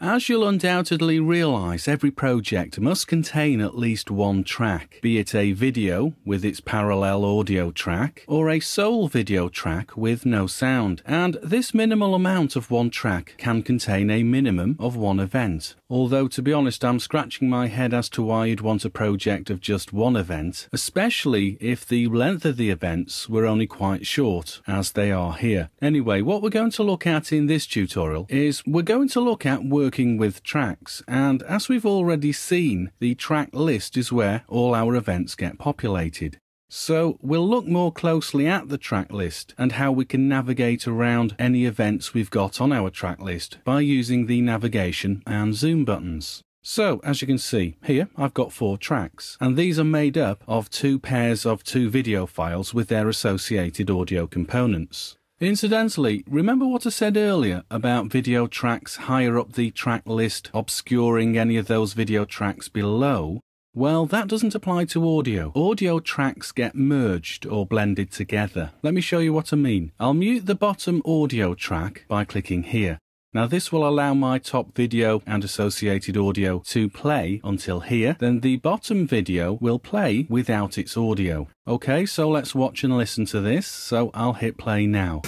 As you'll undoubtedly realise, every project must contain at least one track, be it a video with its parallel audio track, or a sole video track with no sound, and this minimal amount of one track can contain a minimum of one event. Although, to be honest, I'm scratching my head as to why you'd want a project of just one event, especially if the length of the events were only quite short, as they are here. Anyway, what we're going to look at in this tutorial is we're going to look at working with tracks, and as we've already seen, the track list is where all our events get populated. So we'll look more closely at the track list and how we can navigate around any events we've got on our track list by using the navigation and zoom buttons. So, as you can see, here I've got four tracks, and these are made up of two pairs of two video files with their associated audio components. Incidentally, remember what I said earlier about video tracks higher up the track list obscuring any of those video tracks below? Well, that doesn't apply to audio. Audio tracks get merged or blended together. Let me show you what I mean. I'll mute the bottom audio track by clicking here. Now this will allow my top video and associated audio to play until here, then the bottom video will play without its audio. Okay, so let's watch and listen to this, so I'll hit play now.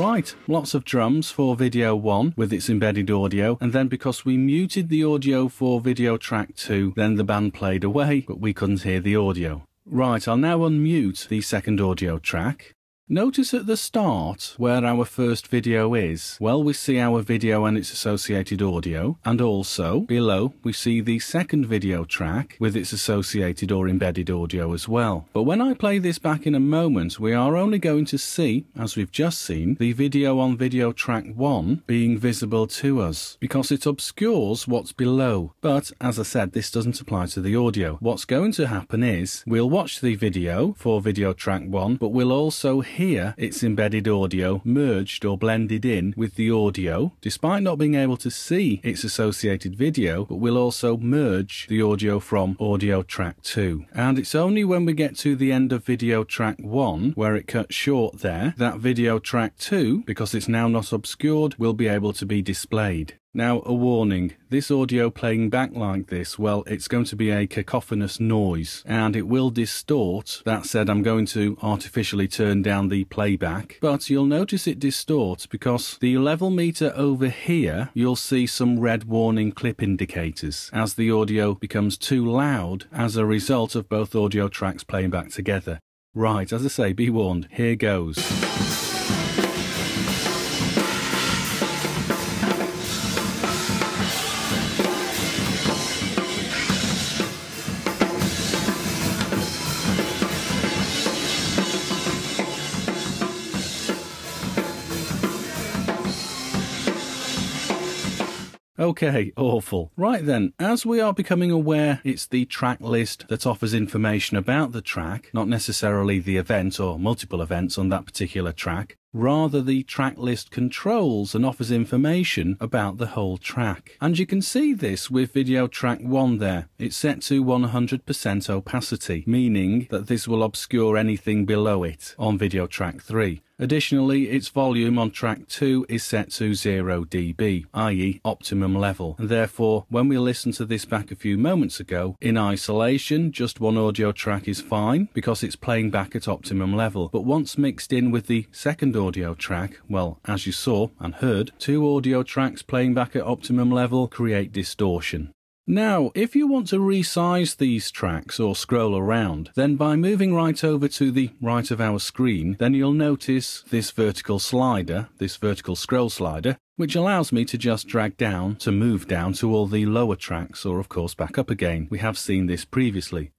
Right, lots of drums for video 1 with its embedded audio, and then because we muted the audio for video track 2, then the band played away, but we couldn't hear the audio. Right, I'll now unmute the second audio track. Notice at the start where our first video is, well we see our video and its associated audio, and also below we see the second video track with its associated or embedded audio as well. But when I play this back in a moment, we are only going to see, as we've just seen, the video on video track 1 being visible to us, because it obscures what's below. But as I said, this doesn't apply to the audio. What's going to happen is, we'll watch the video for video track 1, but we'll also hear here its embedded audio merged or blended in with the audio, despite not being able to see its associated video, but will also merge the audio from audio track 2. And it's only when we get to the end of video track 1, where it cuts short there, that video track 2, because it's now not obscured, will be able to be displayed. Now, a warning this audio playing back like this, well, it's going to be a cacophonous noise and it will distort. That said, I'm going to artificially turn down the playback, but you'll notice it distorts because the level meter over here, you'll see some red warning clip indicators as the audio becomes too loud as a result of both audio tracks playing back together. Right, as I say, be warned, here goes. Okay, awful. Right then, as we are becoming aware it's the track list that offers information about the track, not necessarily the event or multiple events on that particular track, Rather, the track list controls and offers information about the whole track. And you can see this with video track 1 there. It's set to 100% opacity, meaning that this will obscure anything below it on video track 3. Additionally, its volume on track 2 is set to 0 dB, i.e. optimum level, and therefore when we listened to this back a few moments ago, in isolation just one audio track is fine because it's playing back at optimum level, but once mixed in with the second audio track, well, as you saw and heard, two audio tracks playing back at optimum level create distortion. Now, if you want to resize these tracks or scroll around, then by moving right over to the right of our screen, then you'll notice this vertical slider, this vertical scroll slider, which allows me to just drag down to move down to all the lower tracks or of course back up again. We have seen this previously.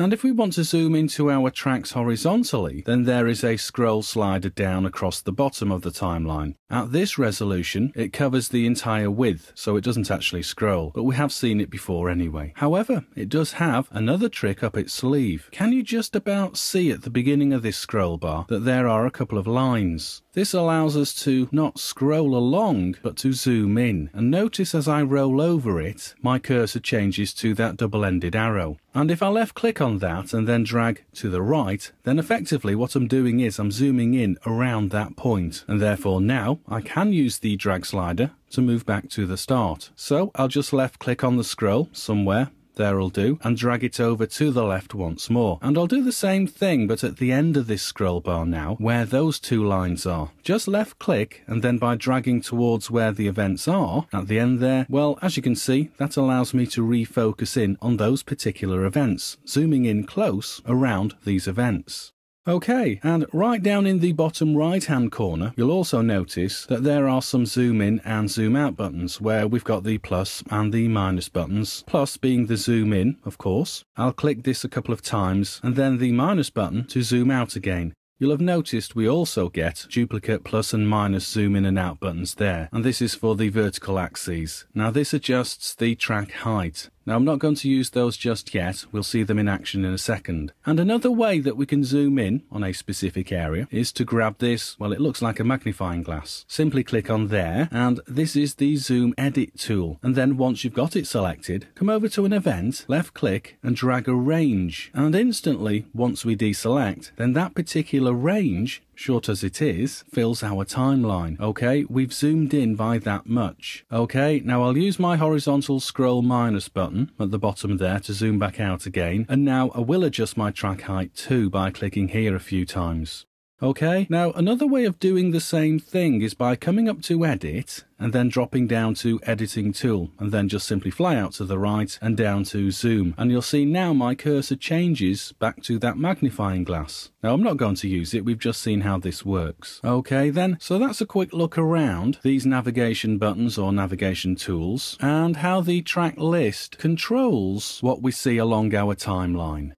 And if we want to zoom into our tracks horizontally, then there is a scroll slider down across the bottom of the timeline. At this resolution, it covers the entire width, so it doesn't actually scroll, but we have seen it before anyway. However, it does have another trick up its sleeve. Can you just about see at the beginning of this scroll bar that there are a couple of lines? This allows us to not scroll along, but to zoom in. And notice as I roll over it, my cursor changes to that double-ended arrow. And if I left click that and then drag to the right, then effectively what I'm doing is I'm zooming in around that point. And therefore now I can use the drag slider to move back to the start. So I'll just left click on the scroll somewhere there'll do, and drag it over to the left once more. And I'll do the same thing, but at the end of this scroll bar now, where those two lines are. Just left click, and then by dragging towards where the events are, at the end there, well, as you can see, that allows me to refocus in on those particular events, zooming in close around these events. Okay, and right down in the bottom right hand corner, you'll also notice that there are some zoom in and zoom out buttons where we've got the plus and the minus buttons, plus being the zoom in, of course. I'll click this a couple of times and then the minus button to zoom out again. You'll have noticed we also get duplicate plus and minus zoom in and out buttons there, and this is for the vertical axes. Now this adjusts the track height. Now I'm not going to use those just yet, we'll see them in action in a second. And another way that we can zoom in on a specific area is to grab this, well it looks like a magnifying glass. Simply click on there and this is the zoom edit tool. And then once you've got it selected, come over to an event, left click and drag a range. And instantly, once we deselect, then that particular range short as it is, fills our timeline. Okay, we've zoomed in by that much. Okay, now I'll use my horizontal scroll minus button at the bottom there to zoom back out again. And now I will adjust my track height too by clicking here a few times. Okay, now another way of doing the same thing is by coming up to edit and then dropping down to editing tool and then just simply fly out to the right and down to zoom and you'll see now my cursor changes back to that magnifying glass. Now I'm not going to use it, we've just seen how this works. Okay then, so that's a quick look around these navigation buttons or navigation tools and how the track list controls what we see along our timeline.